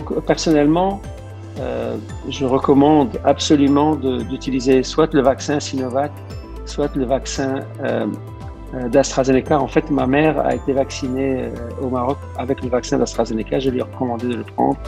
Donc, personnellement, euh, je recommande absolument d'utiliser soit le vaccin Sinovac, soit le vaccin euh, euh, d'AstraZeneca. En fait, ma mère a été vaccinée au Maroc avec le vaccin d'AstraZeneca. Je lui ai recommandé de le prendre.